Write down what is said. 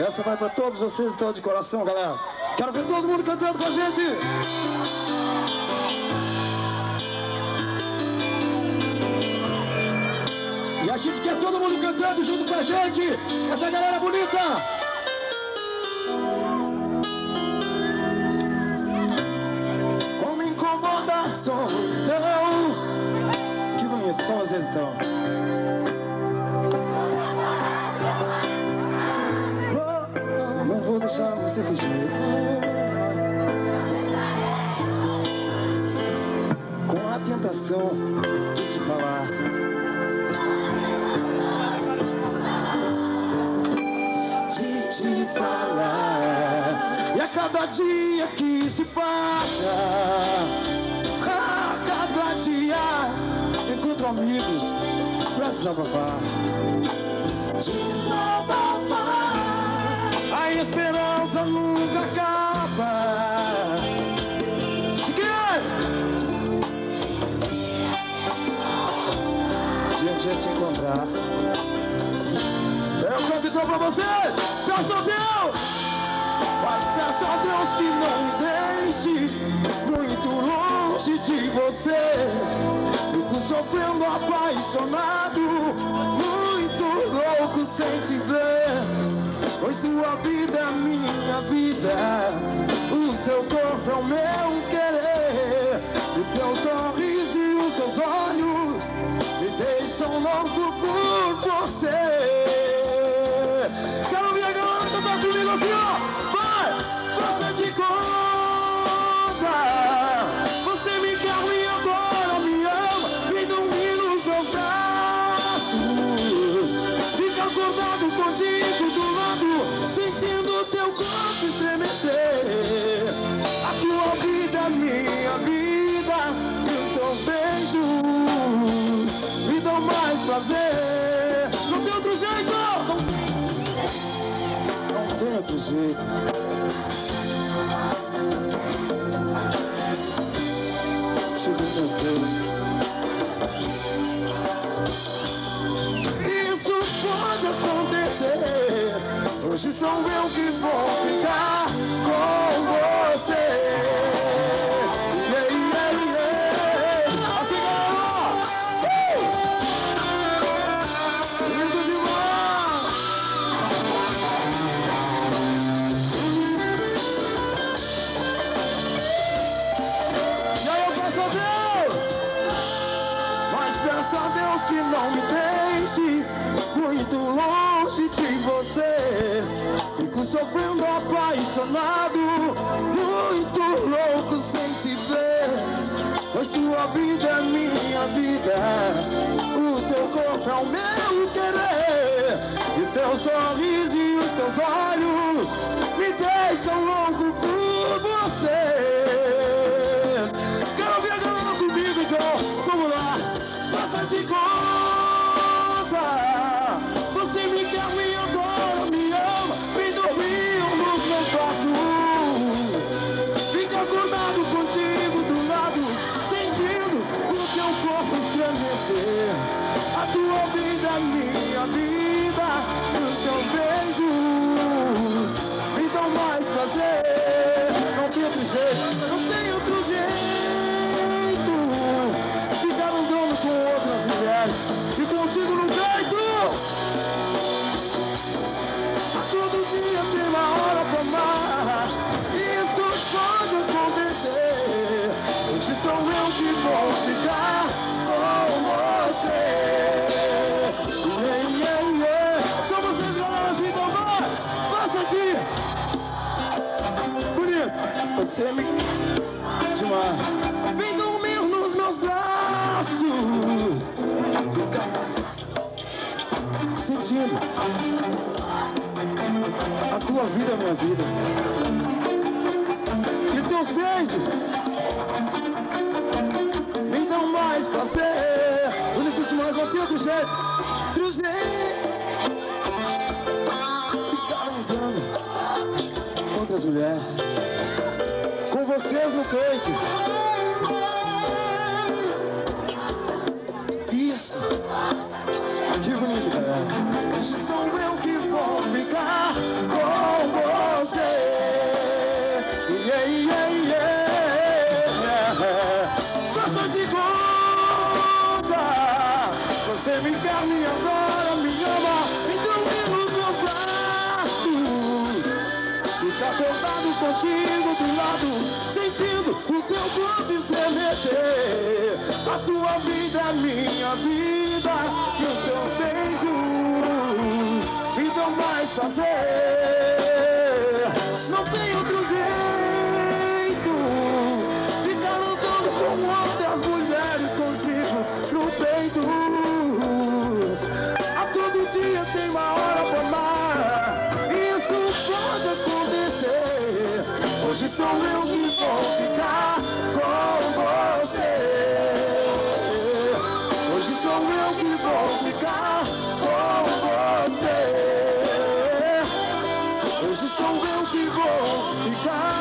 Essa vai pra todos vocês, então, de coração, galera. Quero ver todo mundo cantando com a gente. E a gente quer todo mundo cantando junto com a gente. Essa galera bonita. Como incomoda a solidão. Que bonito, só vocês então. Tentação de te falar. De te falar. E a cada dia que se passa, a cada dia encontro amigos pra desabafar. Desabafar. Encontrar. Eu canto então pra você. Peço a Deus. Mas peço a Deus que não deixe muito longe de vocês. Fico sofrendo apaixonado, muito louco sem te ver. Pois tua vida é minha vida, o teu corpo é o meu. Deixam louco por você. Prazer. Não tem outro jeito! Não tem outro jeito. Isso pode acontecer. Hoje sou eu que vou de você. Fico sofrendo apaixonado, muito louco sem te ver. Pois tua vida é minha vida, o teu corpo é o meu querer. E teu sorriso e os teus olhos me deixam louco por você. Quero ver a galera comigo então, vamos lá. Faça de conta. A tua vida é minha vida. E os teus beijos me dão mais prazer. Não tem outro jeito, Você me. Demais! Vem dormir nos meus braços! Sentindo a tua vida é minha vida. E teus beijos me dão mais prazer. Bonito demais, não tem outro jeito. Outro jeito. Ficar andando com outras mulheres vocês no canto. Isso. Que bonito, galera. Sou eu que vou ficar com você. Yeah, yeah, yeah. Faça de conta, você me perde agora. Contigo do lado, sentindo o teu corpo estremecer. A tua vida é minha vida e os teus beijos me dão mais prazer. Hoje sou eu que vou ficar com você. Hoje sou eu que vou ficar com você. Hoje sou eu que vou ficar.